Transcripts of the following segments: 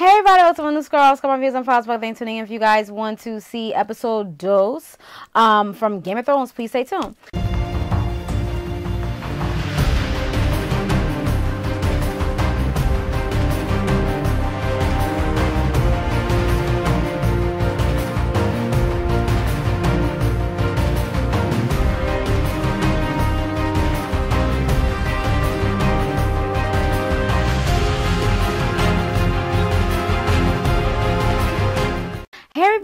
Hey everybody, what's up, new scrolls? Come on, views and files. But thanks for tuning in. If you guys want to see episode dose um, from Game of Thrones, please stay tuned.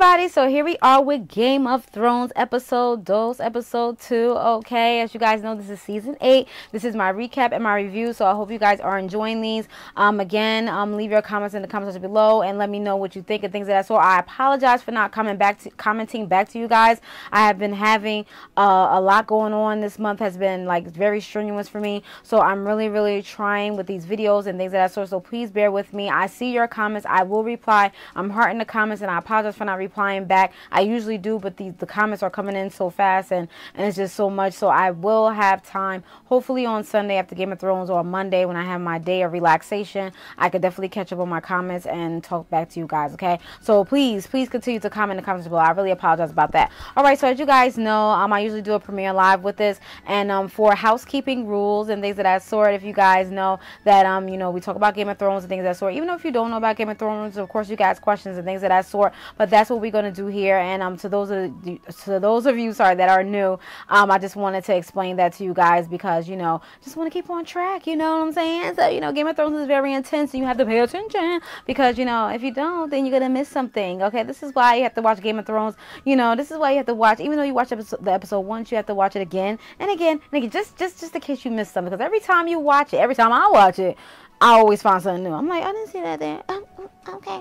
Everybody, so here we are with Game of Thrones episode dose, episode two. Okay, as you guys know, this is season eight. This is my recap and my review, so I hope you guys are enjoying these. Um, again, um, leave your comments in the comment section below and let me know what you think and things of that sort. I apologize for not coming back to commenting back to you guys. I have been having uh, a lot going on. This month has been like very strenuous for me, so I'm really, really trying with these videos and things of that sort. So please bear with me. I see your comments. I will reply. I'm hearting the comments, and I apologize for not replying back. I usually do, but the, the comments are coming in so fast and, and it's just so much. So I will have time, hopefully on Sunday after Game of Thrones or Monday when I have my day of relaxation. I could definitely catch up on my comments and talk back to you guys, okay? So please, please continue to comment in the comments below. I really apologize about that. All right, so as you guys know, um, I usually do a premiere live with this. And um, for housekeeping rules and things of that sort, if you guys know that, um, you know, we talk about Game of Thrones and things of that sort, even though if you don't know about Game of Thrones, of course, you guys questions and things of that sort, but that's what we're going to do here. And um, to those of the, to those of you, sorry, that are new, um, I just wanted to explain that to you guys because you know, just want to keep on track. You know what I'm saying? So you know, Game of Thrones is very intense, and you have to pay attention because you know, if you don't, then you're gonna miss something. Okay, this is why you have to watch Game of Thrones. You know, this is why you have to watch, even though you watch the episode once, you have to watch it again and again and again, just just just in case you miss something. Because every time you watch it, every time I watch it. I always find something new. I'm like, I didn't see that there. Okay,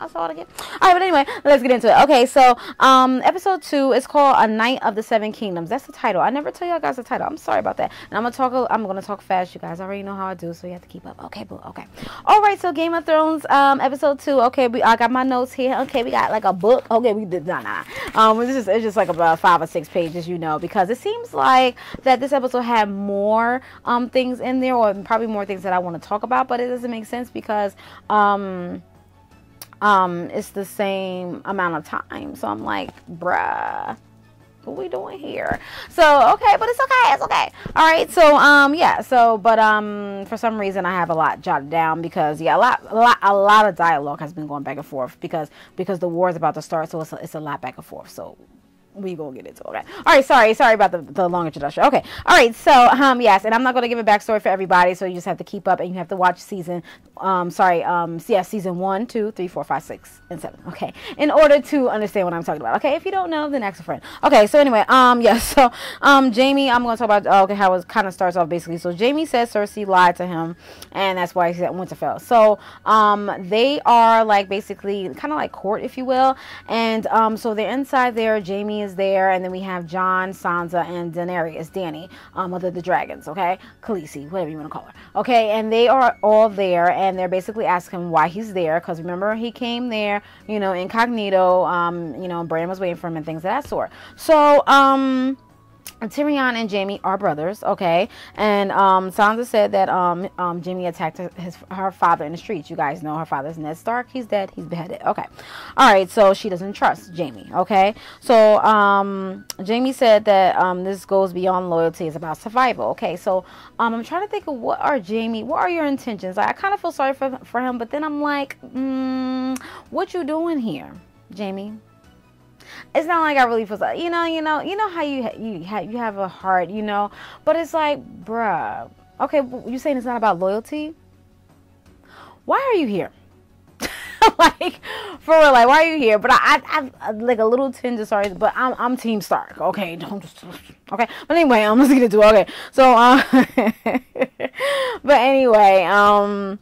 I saw it again. All right, but anyway, let's get into it. Okay, so um, episode two is called "A Night of the Seven Kingdoms." That's the title. I never tell y'all guys the title. I'm sorry about that. And I'm gonna talk. I'm gonna talk fast, you guys. I already know how I do, so you have to keep up. Okay, boo. Okay. All right. So Game of Thrones, um, episode two. Okay, we I got my notes here. Okay, we got like a book. Okay, we did. Nah, nah. Um, it's just it's just like about five or six pages, you know, because it seems like that this episode had more um things in there, or probably more things that I want to talk about, but it doesn't make sense because um um it's the same amount of time. So I'm like, bruh what we doing here? So okay but it's okay it's okay. All right so um yeah so but um for some reason i have a lot jotted down because yeah a lot a lot a lot of dialogue has been going back and forth because because the war is about to start so it's a, it's a lot back and forth. So we gonna get into it. Okay. All right. Sorry. Sorry about the, the long introduction. Okay. All right. So um yes, and I'm not gonna give a backstory for everybody, so you just have to keep up and you have to watch season um sorry um yeah season one, two, three, four, five, six, and seven. Okay. In order to understand what I'm talking about. Okay. If you don't know, then ask a friend. Okay. So anyway um yes so um Jaime I'm gonna talk about oh, okay how it kind of starts off basically. So Jaime says Cersei lied to him, and that's why he's at Winterfell. So um they are like basically kind of like court if you will, and um so they're inside there. Is there, and then we have Jon, Sansa, and Daenerys, Dany, um, Mother of the Dragons, okay? Khaleesi, whatever you want to call her, okay? And they are all there, and they're basically asking him why he's there, because remember, he came there, you know, incognito, um, you know, Bran was waiting for him and things of that sort. So, um, Tyrion and Jaime are brothers, okay? And um, Sansa said that um, um, Jaime attacked his her father in the streets. You guys know her father's Ned Stark. He's dead. He's beheaded. Okay. All right. So she doesn't trust Jaime. Okay. So um, Jaime said that um, this goes beyond loyalty. It's about survival. Okay. So um, I'm trying to think of what are Jaime. What are your intentions? I kind of feel sorry for for him, but then I'm like, mm, what you doing here, Jaime? It's not like I really feel like, you know, you know, you know how you you have you have a heart, you know, but it's like, bruh, okay, you saying it's not about loyalty? Why are you here? like for real, like why are you here? But I, I, I like a little tinge of sorry, but I'm, I'm Team Stark. Okay, don't just okay. But anyway, I'm just gonna do okay. So, um, but anyway, um,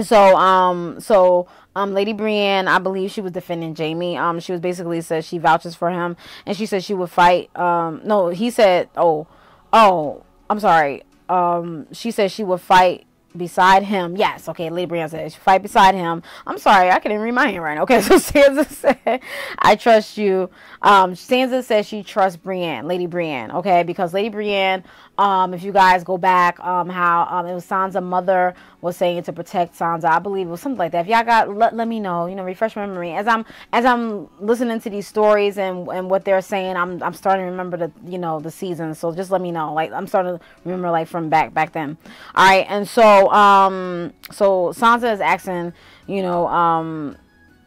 so um, so um, Lady Brienne, I believe she was defending Jaime. Um, she was basically said she vouches for him, and she said she would fight. Um, no, he said, oh, oh, I'm sorry. Um, she said she would fight beside him. Yes, okay, Lady Brienne says, fight beside him. I'm sorry, I couldn't read my handwriting. Okay, so Sansa said, I trust you. Um, Sansa says she trusts Brienne, Lady Brienne, okay, because Lady Brienne, um, if you guys go back, um, how um, it was Sansa's mother was saying to protect Sansa. I believe it was something like that. If y'all got, let, let me know. You know, refresh my memory as I'm as I'm listening to these stories and and what they're saying. I'm I'm starting to remember the you know the season. So just let me know. Like I'm starting to remember like from back back then. All right, and so um so Sansa is asking you know um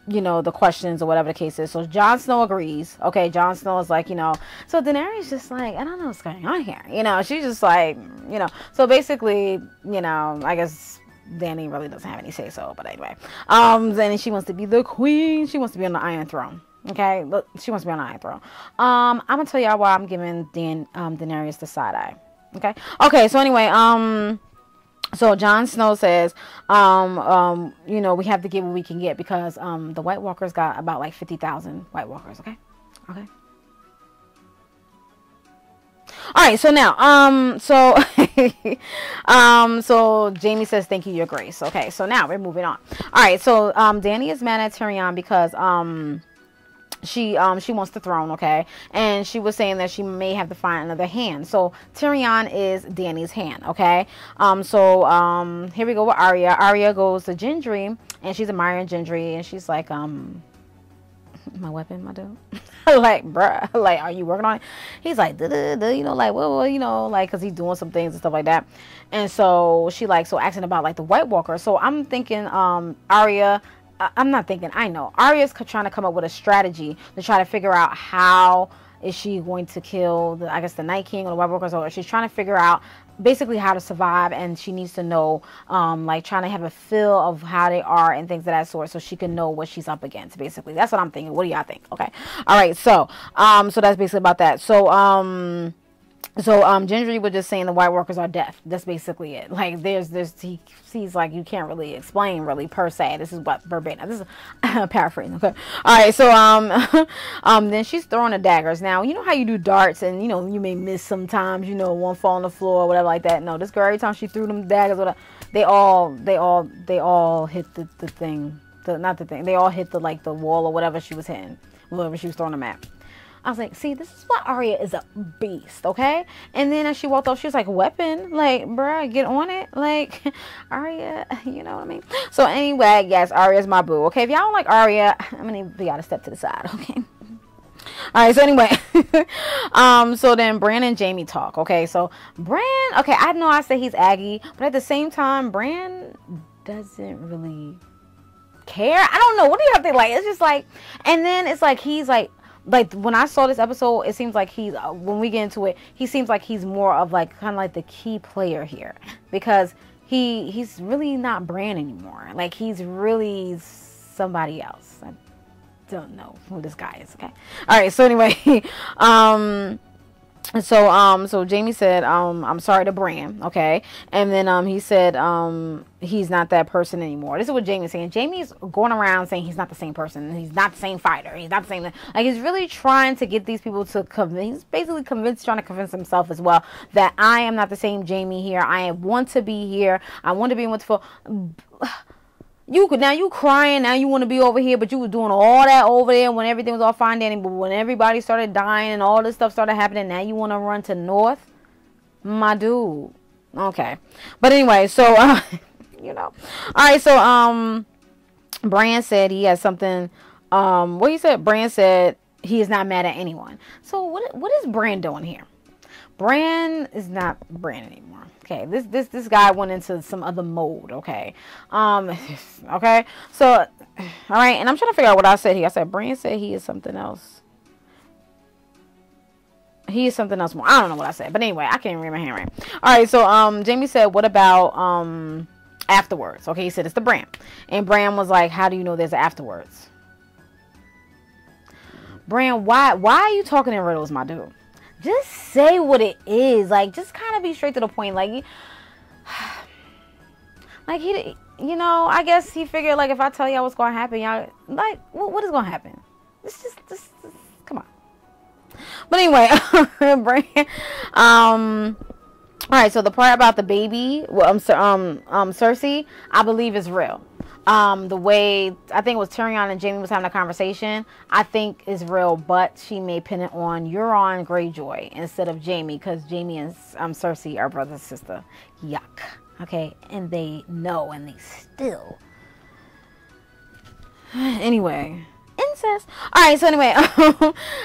you know, the questions or whatever the case is. So Jon Snow agrees. Okay, Jon Snow is like, you know, so Daenerys just like, I don't know what's going on here. You know, she's just like, you know, so basically, you know, I guess Dany really doesn't have any say so, but anyway. Um, then she wants to be the queen. She wants to be on the Iron Throne. Okay, look, she wants to be on the Iron Throne. Um, I'm gonna tell y'all why I'm giving Dan um Daenerys the side eye. Okay, okay. So anyway, um, so Jon Snow says, um, um, you know, we have to get what we can get because um, the White Walkers got about like fifty thousand White Walkers. Okay, okay. All right, so now, um, so, um, so Jaime says, "Thank you, Your Grace." Okay, so now we're moving on. All right, so um, Dany is mad at Tyrion because um she um she wants the throne, okay? And she was saying that she may have to find another hand. So Tyrion is Dany's hand, okay? Um so um here we go with Arya. Arya goes to Gendry and she's admiring Gendry and she's like, um my weapon, my dude. like, bruh, like, are you working on it? He's like, duh, duh, duh, you know, like, well, well, you know, like, cause he's doing some things and stuff like that. And so she like, so asking about like the White Walker. So I'm thinking, um, Arya I'm not thinking, I know. Arya's trying to come up with a strategy to try to figure out how is she going to kill, the, I guess, the Night King or the White Walkers, or she's trying to figure out basically how to survive, and she needs to know, um, like, trying to have a feel of how they are and things of that sort, so she can know what she's up against. Basically, that's what I'm thinking. What do y'all think? Okay, all right. So, um, so that's basically about that. So, um so um Gendry was just saying the white walkers are deaf. That's basically it. Like there's there's he sees like you can't really explain really per se. This is what verbatim. This is paraphrasing. Okay. All right. So um um then she's throwing the daggers. Now you know how you do darts and you know you may miss sometimes. You know one fall on the floor or whatever like that. No, this girl every time she threw them daggers, they all they all they all hit the the thing. The not the thing. They all hit the like the wall or whatever she was hitting, whatever she was throwing them at. I was like, see, this is why Arya is a beast, okay? And then as she walked off, she was like, weapon? Like, bruh, get on it. Like, Arya, you know what I mean? So anyway, yes, Arya's my boo, okay? If y'all don't like Arya, I'm gonna be got to step to the side, okay? All right, so anyway, um, so then Bran and Jaime talk, okay? So Bran, okay, I know I say he's Aggie, but at the same time, Bran doesn't really care. I don't know. What do you have to like? It's just like, and then it's like he's like like when I saw this episode, it seems like he's uh, when we get into it, he seems like he's more of like kind of like the key player here because he he's really not Bran anymore. Like he's really somebody else. I don't know who this guy is. Okay. All right. So anyway, um, so um so Jaime said um I'm sorry to Bran, okay? And then um he said um he's not that person anymore. This is what Jaime's saying. Jaime's going around saying he's not the same person. He's not the same fighter. He's not the same like he's really trying to get these people to convince he's basically convinced trying to convince himself as well that I am not the same Jaime here. I want to be here. I want to be wonderful you could now you crying now you want to be over here but you was doing all that over there when everything was all fine danny. But when everybody started dying and all this stuff started happening now you want to run to north? My dude. Okay. But anyway so uh, you know. All right so um Bran said he has something um what he said? Bran said he is not mad at anyone. So what what is Bran doing here? Bran is not Bran anymore Okay, this this this guy went into some other mode. Okay, um, okay. So, all right, and I'm trying to figure out what I said here. I said Bran said he is something else. He is something else more. I don't know what I said, but anyway, I can't read my handwriting. All right, so um, Jaime said, "What about um afterwards?" Okay, he said it's the Bran, and Bran was like, "How do you know there's afterwards?" Bran, why why are you talking in riddles, my dude? Just say what it is. Like, just kind of be straight to the point. Like, like he, you know, I guess he figured like if I tell y'all what's to happen, y'all like, what, what is to happen? It's just, just, just, come on. But anyway, um, All right, so the part about the baby, well, um, um, um, Cersei, I believe is real. Um, the way I think it was Tyrion and Jaime was having a conversation, I think is real, but she may pin it on Euron Greyjoy instead of Jaime because Jaime and um, Cersei are brother and sister. Yuck. Okay, and they know and they still. anyway, incest. All right, so anyway,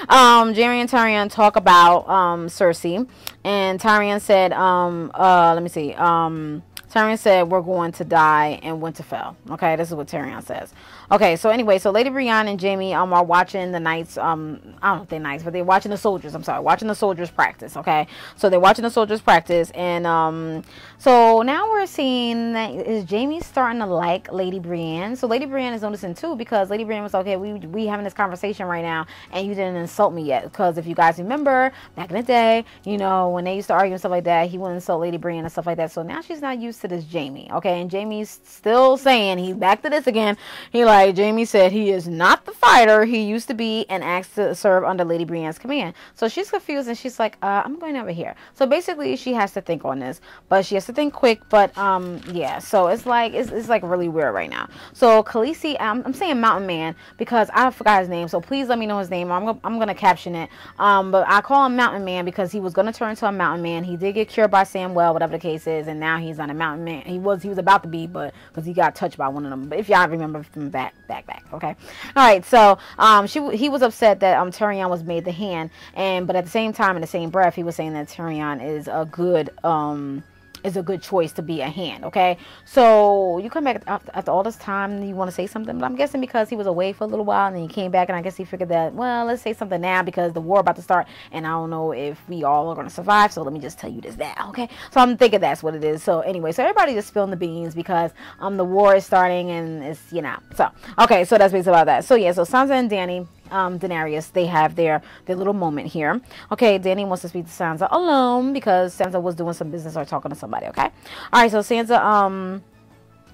um, Jaime and Tyrion talk about um, Cersei, and Tyrion said, um, uh, let me see, um, Tyrion said, we're going to die in Winterfell. Okay, this is what Tyrion says. Okay, so anyway, so Lady Brienne and Jaime um are watching the knights um I don't think knights, but they're watching the soldiers. I'm sorry, watching the soldiers practice. Okay, so they're watching the soldiers practice, and um so now we're seeing that is Jaime starting to like Lady Brienne. So Lady Brienne is noticing too because Lady Brienne was okay. We we having this conversation right now, and you didn't insult me yet. Because if you guys remember back in the day, you know when they used to argue and stuff like that, he wouldn't insult Lady Brienne and stuff like that. So now she's not used to this Jaime. Okay, and Jaime's still saying he's back to this again. He like Jaime said, he is not the fighter he used to be and asked to serve under Lady Brienne's command. So she's confused and she's like, uh, I'm going over here. So basically, she has to think on this, but she has to think quick. But um, yeah, so it's like it's, it's like really weird right now. So Khaleesi, I'm, I'm saying Mountain Man because I forgot his name. So please let me know his name. I'm gonna, I'm gonna caption it. Um, but I call him Mountain Man because he was gonna turn into a Mountain Man. He did get cured by Samwell, whatever the case is, and now he's on a Mountain Man. He was he was about to be, but because he got touched by one of them. But if y'all remember from back back back back. okay all right so um she he was upset that um Tyrion was made the hand and but at the same time in the same breath he was saying that Tyrion is a good um is a good choice to be a hand. Okay, so you come back after, after all this time you want to say something, but I'm guessing because he was away for a little while and then he came back, and I guess he figured that well, let's say something now because the war about to start, and I don't know if we all are going to survive. So let me just tell you this now. Okay, so I'm thinking that's what it is. So anyway, so everybody just spilling the beans because um the war is starting and it's you know so okay, so that's basically about that. So yeah, so Sansa and Dany um, Daenerys, they have their their little moment here. Okay, Dany wants to speak to Sansa alone because Sansa was doing some business or talking to somebody. Okay, all right. So Sansa um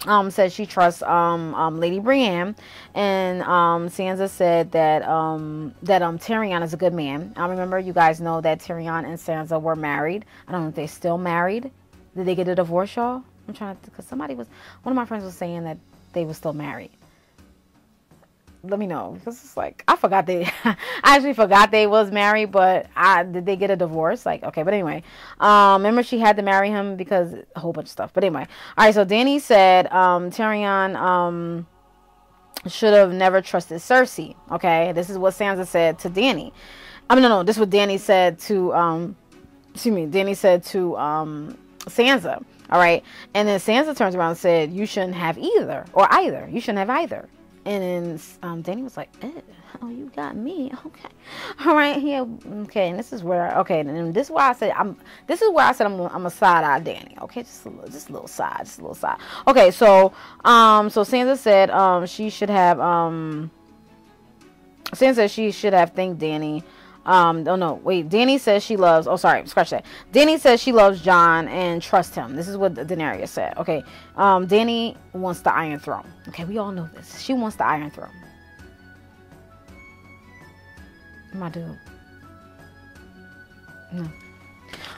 um said she trusts um, um Lady Brienne, and um Sansa said that um that um Tyrion is a good man. I remember you guys know that Tyrion and Sansa were married. I don't know if they're still married. Did they get a divorce, y'all? I'm trying to because somebody was one of my friends was saying that they were still married let me know because it's like I forgot they I actually forgot they was married, but I did they get a divorce? Like okay, but anyway, um, remember she had to marry him because a whole bunch of stuff. But anyway, all right. So Dany said um, Tyrion um should have never trusted Cersei. Okay, this is what Sansa said to Dany. I mean, no, no, this is what Dany said to um, excuse me, Dany said to um Sansa. All right, and then Sansa turns around and said, "You shouldn't have either, or either. You shouldn't have either." And then um, Dany was like, eh, "Oh, you got me, okay, all right, here, okay." And this is where, okay, and this is why I said I'm. This is where I said I'm. I'm a side eye Dany. okay, just a little, just a little side, just a little side. Okay, so, um, so Sansa said, um, she should have, um, Sansa she should have thanked Dany um, oh no, wait. Dany says she loves. Oh, sorry, scratch that. Dany says she loves Jon and trusts him. This is what the Daenerys said. Okay. Um, Dany wants the Iron Throne. Okay, we all know this. She wants the Iron Throne. My dude. No.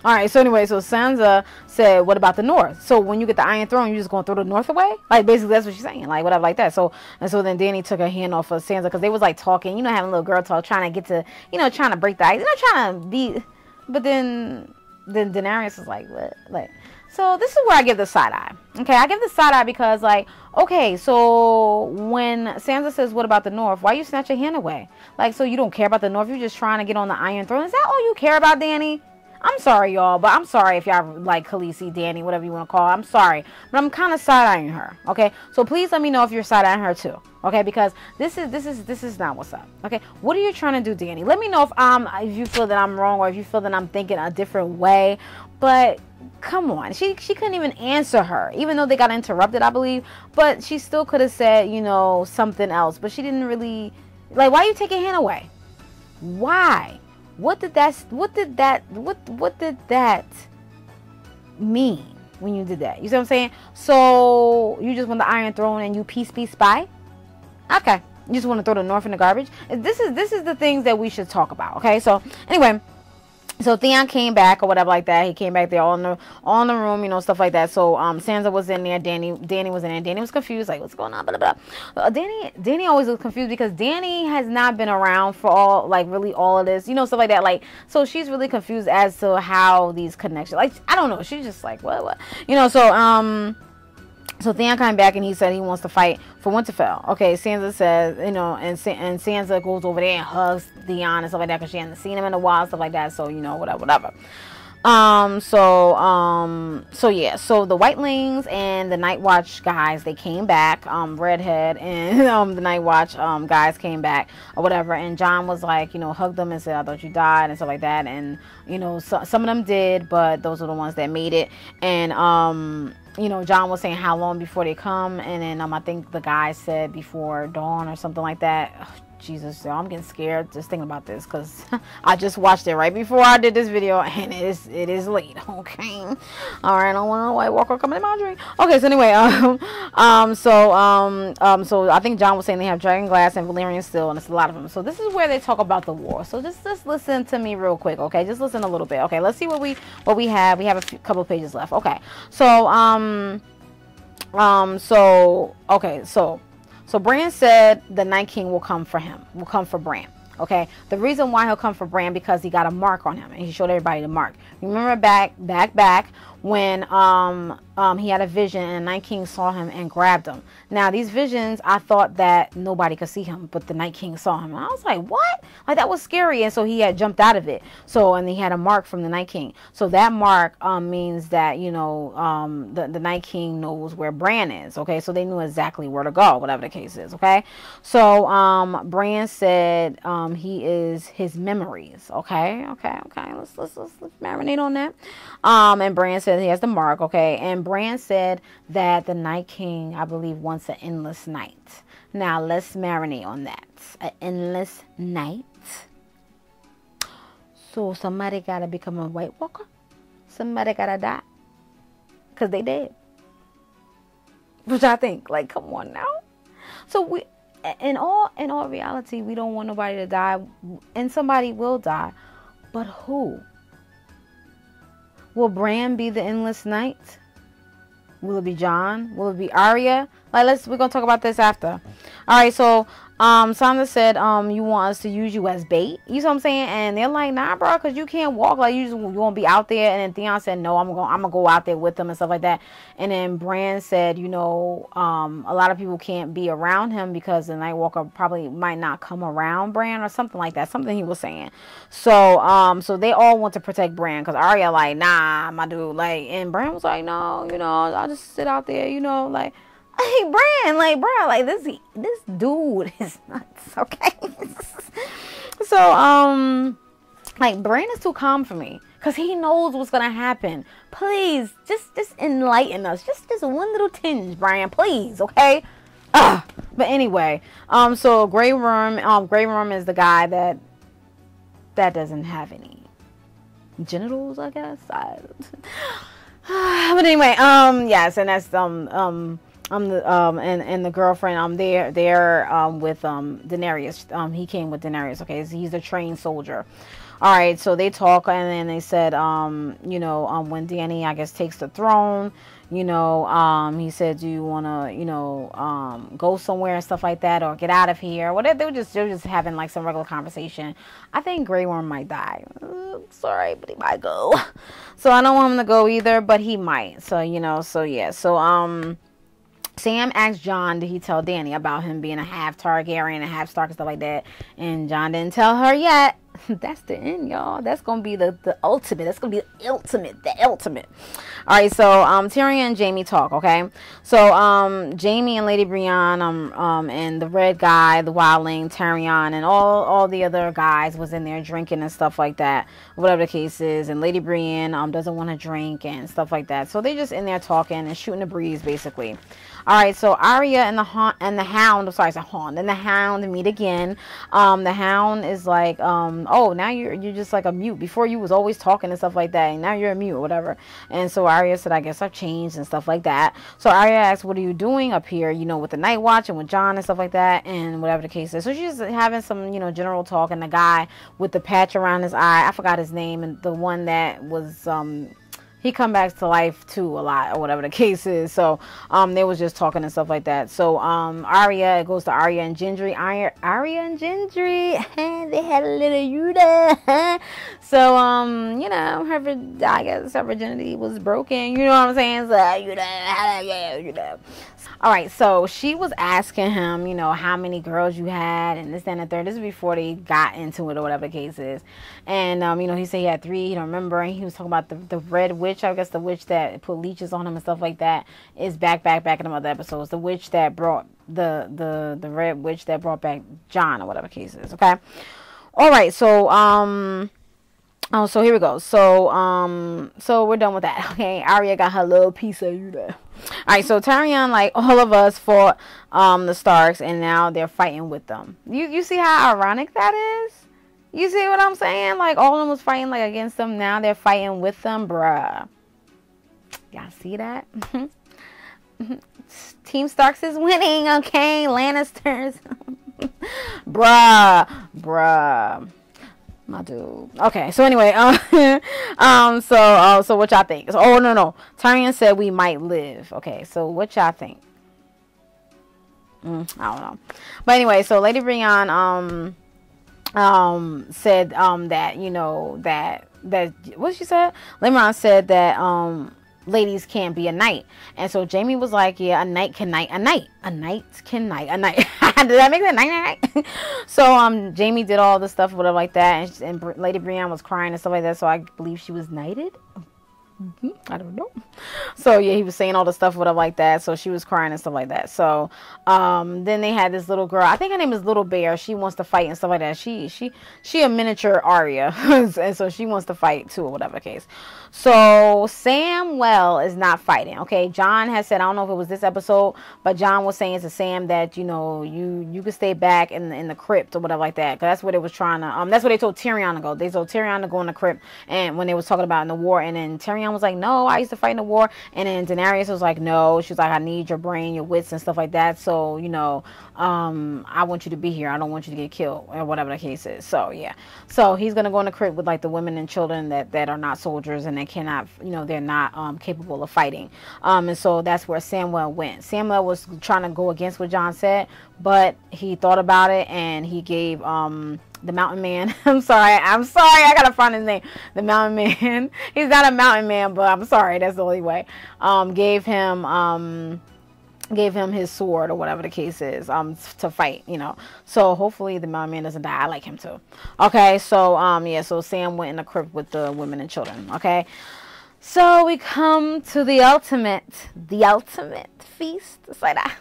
All right. So anyway, so Sansa said, "What about the North? So when you get the Iron Throne, you're just gonna throw the North away? Like basically that's what she's saying, like whatever, like that." So and so then Dany took her hand off of Sansa because they was like talking, you know, having a little girl talk, trying to get to, you know, trying to break the ice, you know, trying to be. But then then Daenerys is like, what, like. So this is where I give the side eye. Okay, I give the side eye because like, okay, so when Sansa says, "What about the North?" Why you snatch your hand away? Like, so you don't care about the North? You're just trying to get on the Iron Throne? Is that all you care about, Dany? I'm sorry, y'all, but I'm sorry if y'all like Khaleesi, Dany, whatever you want to call her. I'm sorry, but I'm kind of side eyeing her. Okay, so please let me know if you're side eyeing her too. Okay, because this is this is this is not what's up. Okay, what are you trying to do, Dany? Let me know if um if you feel that I'm wrong or if you feel that I'm thinking a different way. But come on, she she couldn't even answer her, even though they got interrupted, I believe. But she still could have said you know something else. But she didn't really like. Why are you taking hand away? Why? What did that what did that what what did that mean when you did that? You see what I'm saying? So you just want the Iron Throne and you peace peace spy? Okay. You just want to throw the North in the garbage? This is this is the things that we should talk about. Okay, so anyway, so Theon came back or whatever like that. He came back there all in the all in the room, you know, stuff like that. So um Sansa was in there, Dany Dany was in there. Dany was confused, like what's going on, blah blah. blah. Uh, Dany Dany always was confused because Dany has not been around for all like really all of this, you know, stuff like that. Like so she's really confused as to how these connections. Like I don't know, she's just like what what, you know. So um so Theon came back and he said he wants to fight for Winterfell. Okay, Sansa says, you know, and and Sansa goes over there and hugs Theon and stuff like that because she hadn't seen him in a while, stuff like that. So you know, whatever, whatever. Um, so, um, so yeah, so the Wildlings and the Night Watch guys, they came back, um, Redhead and, um, the Night Watch, um, guys came back or whatever. And Jon was like, you know, hugged them and said, I thought you died and stuff like that. And, you know, so, some of them did, but those are the ones that made it. And, um, you know, Jon was saying how long before they come, and then um, I think the guy said before dawn or something like that. Jesus, I'm getting scared just thinking about this because I just watched it right before I did this video and it is it is late. Okay, all right. I don't want a White Walker coming in my dream. Okay, so anyway, um, um, so um, um, so I think Jon was saying they have Dragon Glass and Valyrian Steel, and it's a lot of them. So this is where they talk about the war. So just just listen to me real quick, okay? Just listen a little bit. Okay, let's see what we what we have. We have a few, couple pages left. Okay, so um, um, so okay, so so Bran said the Night King will come for him, will come for Bran. Okay, the reason why he'll come for Bran because he got a mark on him and he showed everybody the mark. Remember back, back, back when um, um, he had a vision and Night King saw him and grabbed him. Now, these visions, I thought that nobody could see him, but the Night King saw him. And I was like, what? Like, that was scary. And so he had jumped out of it. So, and he had a mark from the Night King. So that mark um, means that, you know, um, the, the Night King knows where Bran is. Okay. So they knew exactly where to go, whatever the case is. Okay. So um, Bran said um, he is his memories. Okay. Okay. Okay. Let's, let's, let's, let's marinate on that. Um, and Bran said, said he has the mark, okay? And Bran said that the Night King, I believe, wants an endless night. Now, let's marinate on that. An endless night. So, somebody got to become a White Walker. Somebody got to die. Because they did. Which I think, like, come on now. So, we, in all, in all reality, we don't want nobody to die. And somebody will die. But who? Will Bran be the endless night? Will it be Jon? Will it be Arya? Like let's we're gonna talk about this after. Alright, so um, Sansa said, um, you want us to use you as bait. You know what I'm saying? And they're like, nah, bro, because you can't walk. Like, you, just, you won't be out there. And then Theon said, no, I'm going I'm gonna go out there with them and stuff like that. And then Bran said, you know, um, a lot of people can't be around him because the Night Walker probably might not come around Bran or something like that. Something he was saying. So, um, so they all want to protect Bran because Arya like, nah, my dude. Like, and Bran was like, no, you know, I'll just sit out there, you know, like, hey Bran, like bro, like this this dude is nuts, okay? so um like Bran is too calm for me because he knows what's gonna happen. Please, just just enlighten us. Just just one little tinge, Bran, please, okay? Ugh. But anyway, um, so Grey Worm, um, Grey Worm is the guy that that doesn't have any genitals, I guess. I, but anyway, um, yes, and that's um um um, the, um, and and the girlfriend I'm there there um with um Daenerys. Um he came with Daenerys okay? He's a trained soldier. All right so they talk and then they said um you know um when Dany I guess takes the throne you know um he said do you want to you know um go somewhere and stuff like that or get out of here? Whatever they were just they were just having like some regular conversation. I think Grey Worm might die. Sorry but he might go. So I don't want him to go either but he might. So you know so yeah. So um Sam asked Jon, did he tell Dany about him being a half Targaryen and half Stark and stuff like that? And Jon didn't tell her yet. That's the end, y'all. That's gonna be the, the ultimate. That's gonna be the ultimate. The ultimate. Alright, so um Tyrion and Jaime talk, okay? So um Jaime and Lady Brienne, um um and the red guy, the wildling, Tyrion, and all all the other guys was in there drinking and stuff like that. Whatever the case is. And Lady Brienne um doesn't want to drink and stuff like that. So they just in there talking and shooting the breeze basically. All right, so Arya and the and the Hound, sorry, it's a Hound and the Hound meet again. Um, the Hound is like, um, oh, now you're you're just like a mute. Before you was always talking and stuff like that, and now you're a mute or whatever. And so Arya said, I guess I've changed and stuff like that. So Arya asked, what are you doing up here? You know, with the Night Watch and with Jon and stuff like that, and whatever the case is. So she's having some, you know, general talk, and the guy with the patch around his eye, I forgot his name, and the one that was um he come back to life too a lot or whatever the case is. So um they was just talking and stuff like that. So um Arya it goes to Arya and Gendry. Arya and Gendry they had a little Yuda. so um you know her I guess her virginity was broken. You know what I'm saying? So Yuda, Yuda. All right, so she was asking him, you know, how many girls you had and this, and the third. This is before they got into it or whatever the case is. And, um, you know, he said he had three, he don't remember. And he was talking about the, the red witch, I guess the witch that put leeches on him and stuff like that is back, back, back in the other episodes. The witch that brought the, the, the red witch that brought back Jon or whatever case is, okay? All right, so, um, Oh, so here we go. So, um, so we're done with that. Okay, Arya got her little piece of you there. All right, so Tyrion, like all of us, fought um the Starks, and now they're fighting with them. You you see how ironic that is? You see what I'm saying? Like all of them was fighting like against them. Now they're fighting with them, bruh. Y'all see that? Team Starks is winning. Okay, Lannisters. bruh, bruh my dude. Okay, so anyway, um, um, so, uh, so what y'all think? Oh no, no, Tyrion said we might live. Okay, so what y'all think? Mm, I don't know, but anyway, so Lady Brienne, um, um, said, um, that you know that that what she said. Lady said that, um, ladies can't be a knight. And so Jaime was like, yeah, a knight can knight a knight. A knight can knight a knight. did that make that night night? so um Jaime did all the stuff whatever like that and, and Lady Brienne was crying and stuff like that. So I believe she was knighted. Mm-hmm. I don't know. So yeah, he was saying all the stuff whatever like that. So she was crying and stuff like that. So um, then they had this little girl. I think her name is Little Bear. She wants to fight and stuff like that. She she she a miniature Arya, and so she wants to fight too or whatever case. So Samwell is not fighting. Okay, Jon has said I don't know if it was this episode, but Jon was saying to Sam that you know you you could stay back in the, in the crypt or whatever like that. Cause that's what it was trying to. Um, that's what they told Tyrion to go. They told Tyrion to go in the crypt, and when they was talking about in the war, and then Tyrion was like, no, I used to fight in the war, and then Daenerys was like, no, she was like, I need your brain, your wits, and stuff like that. So you know, um, I want you to be here. I don't want you to get killed or whatever the case is. So yeah, so he's gonna go in the crypt with like the women and children that that are not soldiers and they cannot, you know, they're not um, capable of fighting. Um, and so that's where Samwell went. Samwell was trying to go against what Jon said, but he thought about it and he gave um the mountain man. I'm sorry. I'm sorry. I gotta find his name. The mountain man. He's not a mountain man, but I'm sorry. That's the only way. Um, gave him um gave him his sword or whatever the case is um to fight you know. So hopefully the man doesn't die. I like him too. Okay so um yeah so sam went in the crypt with the women and children okay? So we come to the ultimate the ultimate feast like that.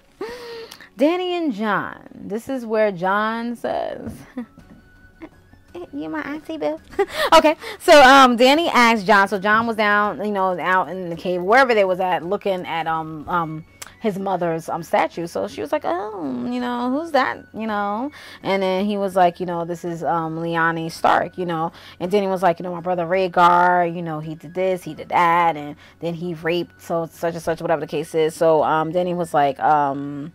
Dany and jon. This is where jon says you my auntie boo okay so um dany asked jon so jon was down you know out in the cave wherever they was at looking at um um his mother's um statue. So she was like, oh, you know, who's that? You know, and then he was like, you know, this is um Lyanna Stark, you know, and then he was like, you know, my brother Rhaegar, you know, he did this, he did that, and then he raped so such and such, whatever the case is. So um then he was like, um,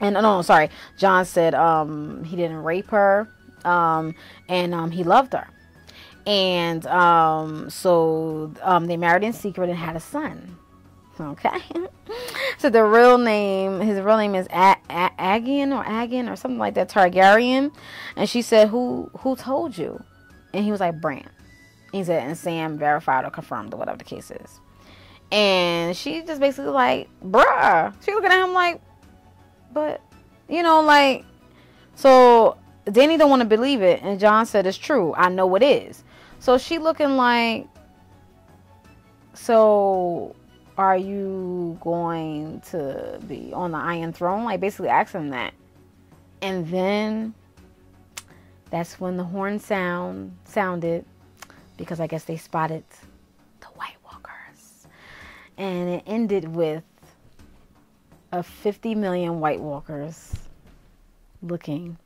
and no, no sorry, Jon said um he didn't rape her, um, and um he loved her and um, so um, they married in secret and had a son. Okay. so the real name, his real name is a- a- Aegon or Aegon or something like that, Targaryen. And she said, "Who who told you?" And he was like, "Bran." He said, and Sam verified or confirmed or whatever the case is. And she just basically like, "Bruh." She looking at him like, "But, you know, like." So Dany don't want to believe it, and Jon said, "It's true. I know it is." So she looking like, so are you going to be on the Iron Throne? Like basically asking that. And then that's when the horn sound sounded because I guess they spotted the White Walkers. And it ended with a 50 million White Walkers looking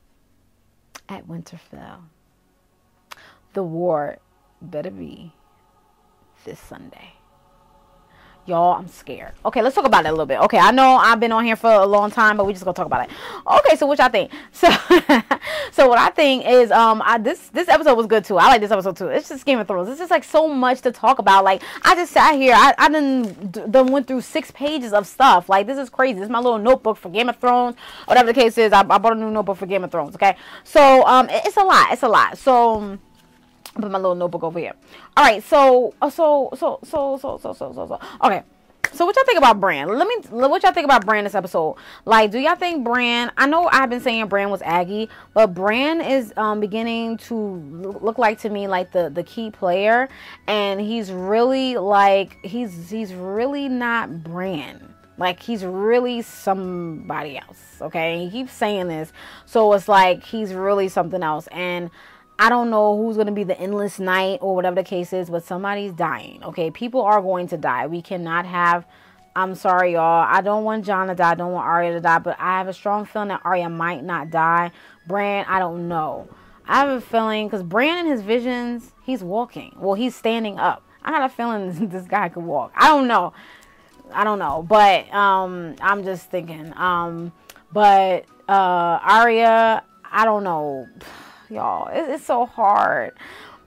at Winterfell. the war better be this Sunday. Y'all, I'm scared. Okay, let's talk about it a little bit. Okay, I know I've been on here for a long time, but we just gonna talk about it. Okay, so what y'all think? So, so what I think is, um, I, this this episode was good too. I like this episode too. It's just Game of Thrones. It's just like so much to talk about. Like I just sat here. I I done done went through six pages of stuff. Like this is crazy. This is my little notebook for Game of Thrones. Whatever the case is, I, I bought a new notebook for Game of Thrones. Okay, so um, it, it's a lot. It's a lot. So put my little notebook over here. All right, so so so so so so so so so. Okay. So what y'all think about Bran? Let me what y'all think about Bran this episode. Like, do y'all think Bran? I know I've been saying Bran was Aggie, but Bran is um, beginning to look like to me like the the key player, and he's really like he's he's really not Bran. Like he's really somebody else. Okay, he keeps saying this, so it's like he's really something else, and I don't know who's going to be the endless night or whatever the case is, but somebody's dying. Okay, people are going to die. We cannot have. I'm sorry, y'all. I don't want Jon to die. I don't want Arya to die, but I have a strong feeling that Arya might not die. Bran, I don't know. I have a feeling because Bran in his visions, he's walking. Well, he's standing up. I got a feeling this guy could walk. I don't know. I don't know, but um, I'm just thinking. Um, but uh, Arya, I don't know y'all. It's, it's so hard.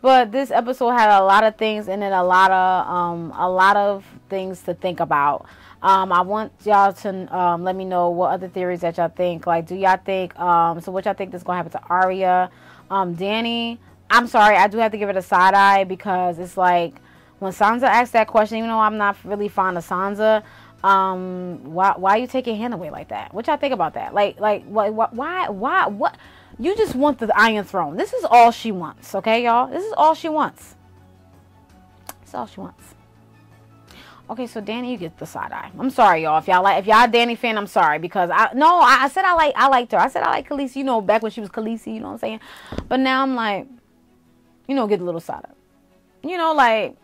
But this episode had a lot of things in it, a lot of um, a lot of things to think about. Um, I want y'all to um, let me know what other theories that y'all think. Like, do y'all think um, so? What y'all think is gonna happen to Arya, um, Dany? I'm sorry, I do have to give it a side eye because it's like when Sansa asked that question, even though I'm not really fond of Sansa, um, why why are you taking hand away like that? What y'all think about that? Like like why why what? You just want the Iron Throne. This is all she wants, okay, y'all? This is all she wants. That's all she wants. Okay, so Dany, you get the side eye. I'm sorry, y'all. If y'all like, if y'all a Dany fan, I'm sorry because I no, I, I, said I like, I liked her. I said I like Khaleesi. You know, back when she was Khaleesi. You know what I'm saying? But now I'm like, you know, get a little side eye. You know, like,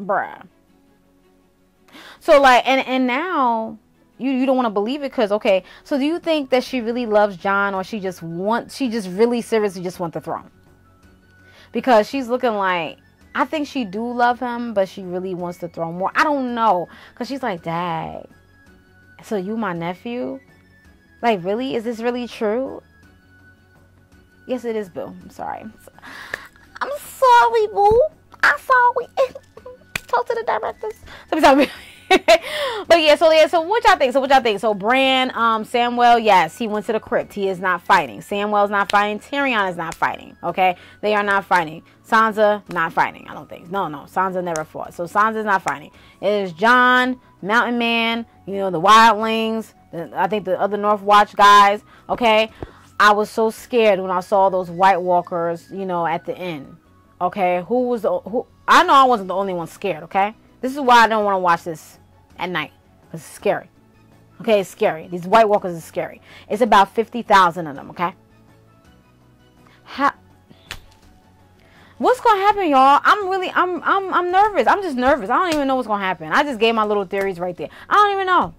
bruh. So like, and and now you you don't want to believe it because okay so do you think that she really loves jon or she just wants she just really seriously just want the throne? Because she's looking like i think she do love him but she really wants the throne more. I don't know because she's like dad so you my nephew? Like really? Is this really true? Yes it is boo. I'm sorry. I'm sorry boo. I'm sorry talk to the directors. Me. but yeah, so yeah, so what y'all think? So what y'all think? So Bran, um, Samwell, yes, he went to the crypt. He is not fighting. Samwell's not fighting. Tyrion is not fighting. Okay, they are not fighting. Sansa not fighting. I don't think. No, no, Sansa never fought. So Sansa's not fighting. It is Jon, Mountain Man, you know the Wildlings. The, I think the other North Watch guys. Okay, I was so scared when I saw those White Walkers. You know at the end. Okay, who was the who? I know I wasn't the only one scared. Okay. This is why I don't want to watch this at night. It's scary. Okay, it's scary. These White Walkers are scary. It's about 50,000 of them, okay? How, what's going to happen, y'all? I'm really, I'm, I'm, I'm nervous. I'm just nervous. I don't even know what's going to happen. I just gave my little theories right there. I don't even know.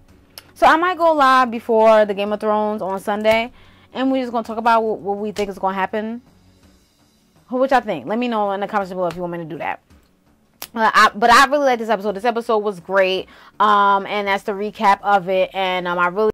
So I might go live before the Game of Thrones on Sunday. And we're just going to talk about what, what we think is going to happen. What y'all think? Let me know in the comments below if you want me to do that. I, but I really like this episode. This episode was great, um, and that's the recap of it. And um, I really,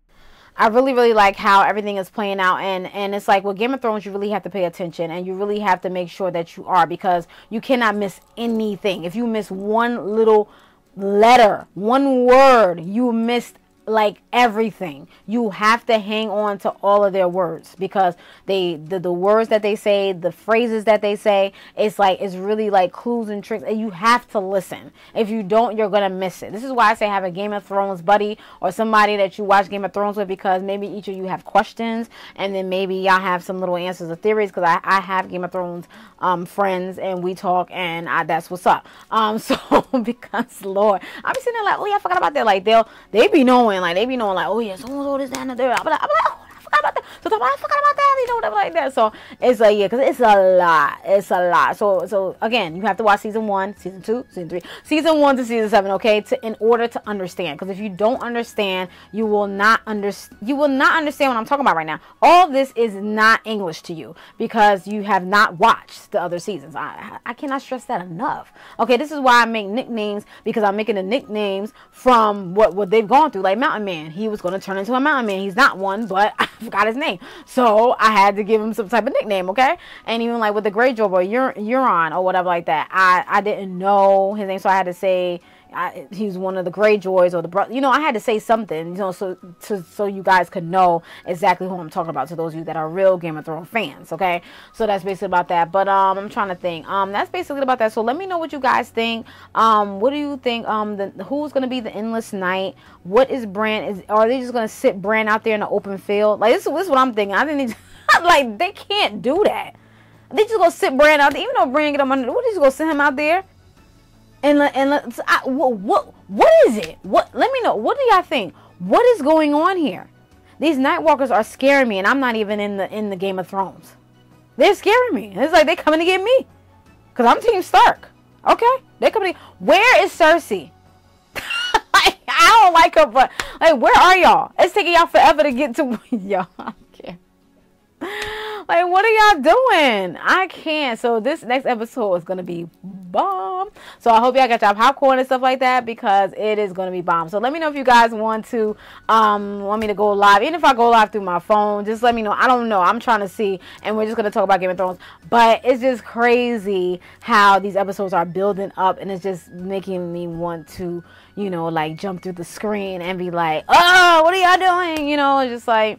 I really, really like how everything is playing out. And and it's like with Game of Thrones, you really have to pay attention, and you really have to make sure that you are because you cannot miss anything. If you miss one little letter, one word, you missed like everything. You have to hang on to all of their words because they the, the words that they say the phrases that they say it's like it's really like clues and tricks and you have to listen. If you don't you're gonna miss it. This is why i say have a game of thrones buddy or somebody that you watch game of thrones with because maybe each of you have questions and then maybe y'all have some little answers or theories because I, I have game of thrones um friends and we talk and I, that's what's up. Um so because lord i'm sitting there like oh yeah i forgot about that. Like they'll they be knowing knowing, like they be knowing, like, oh yeah, so and so this, that, and the third. Like, I'm like, I forgot about that. So I forgot about that. you know whatever like that. So it's like yeah, because it's a lot. It's a lot. So so again, you have to watch season one, season two, season three, season one to season seven. Okay, to in order to understand. Because if you don't understand, you will not under you will not understand what I'm talking about right now. All this is not English to you because you have not watched the other seasons. I I cannot stress that enough. Okay, this is why I make nicknames because I'm making the nicknames from what what they've gone through. Like Mountain Man, he was going to turn into a Mountain Man. He's not one, but forgot his name, so I had to give him some type of nickname. Okay, and even like with the Greyjoy boy, Euron or whatever like that, I I didn't know his name, so I had to say I, he's one of the Greyjoys or the brother. You know, I had to say something, you know, so to so you guys could know exactly who I'm talking about. To those of you that are real Game of Thrones fans, okay. So that's basically about that. But um, I'm trying to think. Um, that's basically about that. So let me know what you guys think. Um, what do you think? Um, the who's gonna be the endless night? What is Bran? Is are they just gonna sit Bran out there in the open field? Like this, this is what I'm thinking. I didn't like they can't do that. They just gonna sit Bran out there, even though Bran get him under. What? Just gonna sit him out there? And and I, what, what what is it? What? Let me know. What do y'all think? What is going on here? These Nightwalkers are scaring me, and I'm not even in the in the Game of Thrones. They're scaring me. It's like they're coming to get me, cause I'm Team Stark. Okay, they're coming. To, where is Cersei? I don't like her, but like, where are y'all? It's taking y'all forever to get to y'all. Like, what are y'all doing? I can't. So this next episode is gonna be bomb. So I hope y'all got y'all popcorn and stuff like that because it is gonna be bomb. So let me know if you guys want to um want me to go live. Even if I go live through my phone, just let me know. I don't know. I'm trying to see, and we're just gonna talk about Game of Thrones. But it's just crazy how these episodes are building up, and it's just making me want to, you know, like jump through the screen and be like, oh, what are y'all doing? You know, just like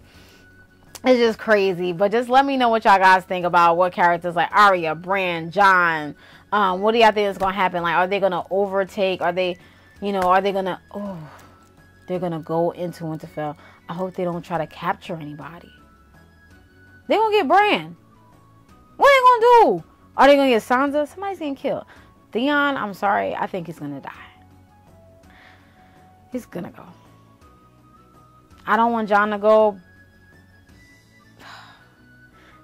it's just crazy. But just let me know what y'all guys think about what characters like Arya, Bran, Jon. Um, what do y'all think is gonna happen? Like, are they gonna overtake? Are they, you know, are they gonna? Oh, they're gonna go into Winterfell. I hope they don't try to capture anybody. They gonna get Bran. What are they gonna do? Are they gonna get Sansa? Somebody's getting killed. Theon, I'm sorry. I think he's gonna die. He's gonna go. I don't want Jon to go,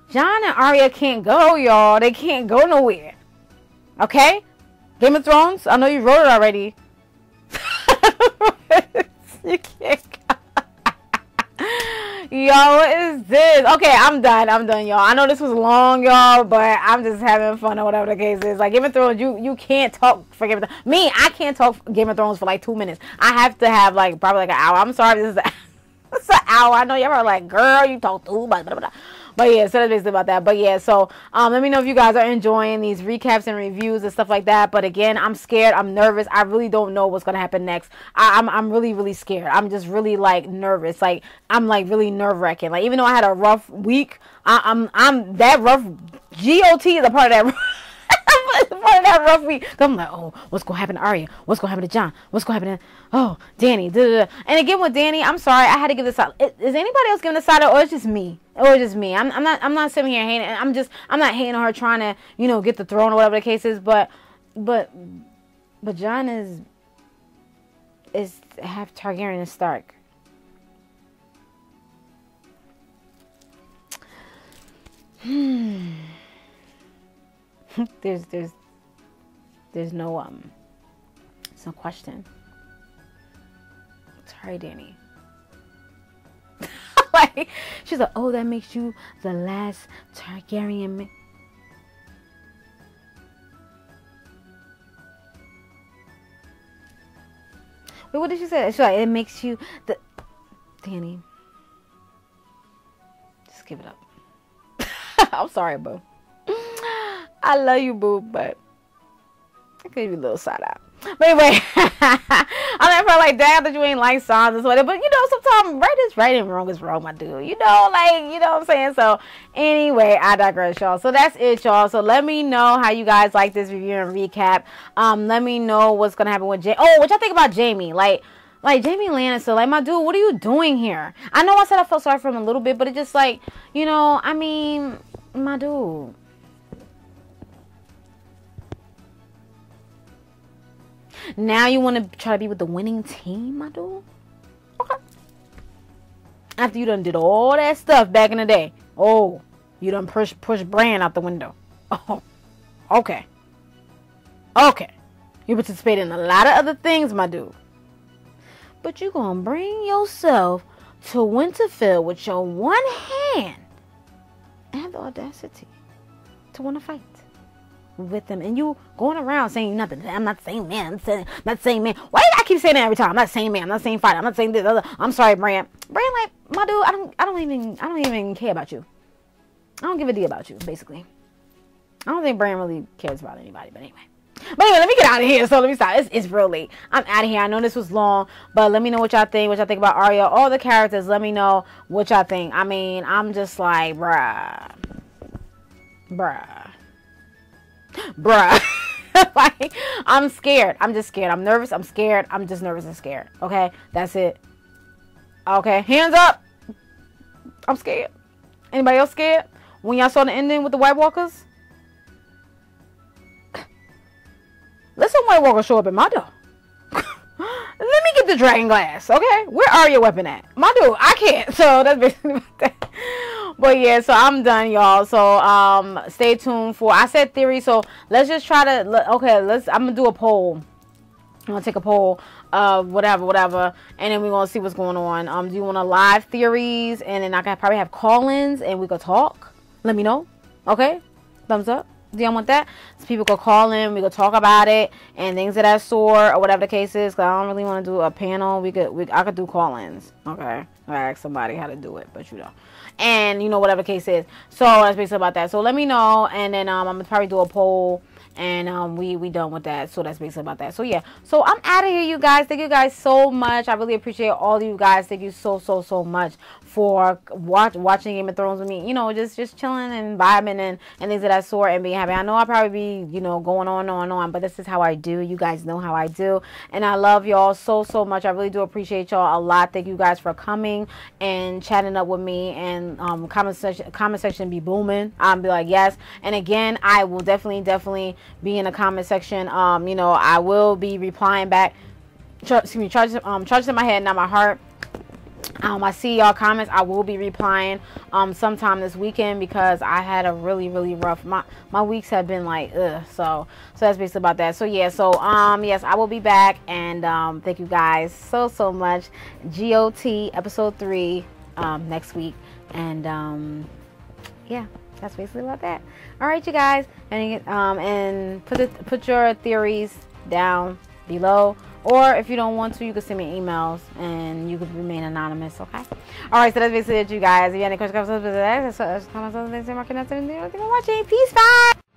Jon and Arya can't go, y'all. They can't go nowhere. Okay? Game of Thrones, I know you wrote it already. you can't Y'all, what is this? Okay, I'm done. I'm done, y'all. I know this was long, y'all, but I'm just having fun or whatever the case is. Like Game of Thrones, you you can't talk for Game of Thrones. Me, I can't talk Game of Thrones for like two minutes. I have to have like probably like an hour. I'm sorry, this is a, an hour. I know y'all are like, girl, you talk too much. Blah, blah, blah. But yeah, so that's basically about that. But yeah, so um, let me know if you guys are enjoying these recaps and reviews and stuff like that. But again, I'm scared. I'm nervous. I really don't know what's gonna happen next. I, am I'm, I'm really really scared. I'm just really like nervous. Like I'm like really nerve wracking. Like even though I had a rough week, I, I'm I'm that rough. GOT is a part of that. of that rough week. I'm like, oh, what's gonna happen to Arya? What's gonna happen to Jon? What's gonna happen to oh Dany? Da, da, da. And again with Dany, I'm sorry, I had to give this out. Is anybody else giving this side, or it's just me? Or just me? I'm, I'm not I'm not sitting here hating. I'm just I'm not hating on her trying to you know get the throne or whatever the case is. But but but Jon is is half Targaryen and Stark. there's there's there's no um it's no question. Sorry, Dany. like she's like, oh, that makes you the last Targaryen. Wait, what did she say? She's like, it makes you the Danny. Just give it up. I'm sorry, boo. I love you, boo, but I give you a little side out. But anyway, I'm not like that that you ain't like songs and whatever. But you know, sometimes right is right and wrong is wrong, my dude. You know, like you know what I'm saying. So anyway, I digress, y'all. So that's it, y'all. So let me know how you guys like this review and recap. Um, let me know what's gonna happen with Jay. Oh, what y'all think about Jaime? Like. Like Jaime Lannister, like my dude, what are you doing here? I know I said I felt sorry for him a little bit, but it just like, you know, I mean, my dude, Now you want to try to be with the winning team, my dude? Okay. After you done did all that stuff back in the day. Oh, you done push push Bran out the window. Oh, okay. Okay. You participate in a lot of other things, my dude. But you gonna bring yourself to Winterfell with your one hand and the audacity to want to fight with them and you going around saying nothing. I'm not saying man. I'm saying, I'm not saying man. Why do I keep saying that every time? I'm not saying man. I'm not saying fighter. I'm not saying this. Other. I'm sorry, Bran. Bran, like my dude, I don't, I don't even, I don't even care about you. I don't give a D about you, basically. I don't think Bran really cares about anybody. But anyway. But anyway, let me get out of here. So let me stop. It's, it's real late. I'm out of here. I know this was long, but let me know what y'all think. What y'all think about Arya. All the characters. Let me know what y'all think. I mean, I'm just like, bruh. Bruh. bruh. like, I'm scared. I'm just scared. I'm nervous. I'm scared. I'm just nervous and scared. Okay? That's it. Okay. Hands up. I'm scared. Anybody else scared? When y'all saw the ending with the White Walkers? Let some White Walker show up at my door. Let me get the dragon glass, okay? Where are your weapon at? My dude, I can't. So that's basically that but yeah, so I'm done, y'all. So um, stay tuned for. I said theory, so let's just try to. Okay, let's. I'm gonna do a poll. I'm gonna take a poll uh whatever whatever and then we're gonna see what's going on um do you want a live theories and then i can probably have call-ins and we could talk let me know okay thumbs up do y'all want that so people could call in we could talk about it and things of that sort or whatever the case is because i don't really want to do a panel we could we, i could do call-ins okay i asked somebody how to do it but you know and you know whatever case is. So that's basically about that. So let me know, and then um, I'm gonna probably do a poll and um, we we done with that. So that's basically about that. So yeah. So i'm out of here you guys. Thank you guys so much. I really appreciate all of you guys. Thank you so so so much for watch, watching Game of Thrones with me. You know, just just chilling and vibing and, and things of that sort and being happy. I know I'll probably be, you know, going on and on and on, but this is how I do. You guys know how I do. And I love y'all so, so much. I really do appreciate y'all a lot. Thank you guys for coming and chatting up with me and um, comment, section, comment section be booming. I'll be like, yes. And again, I will definitely, definitely be in the comment section. Um, you know, I will be replying back. Excuse me, charges, um, charges in my head, not my heart um, I see y'all comments. I will be replying um, sometime this weekend because I had a really, really rough. My my weeks have been like, ugh. So so that's basically about that. So yeah. So um yes, I will be back and um, thank you guys so so much. GOT episode three um, next week and um, yeah. That's basically about that. All right, you guys, and um, and put the, put your theories down below. Or if you don't want to, you can send me emails and you can remain anonymous, okay? All right, so that's basically it, you guys. If you have any questions, comments, comments, comments, comments, comments, comments, comments, comments, comments, comments, comments, comments, comments, comments,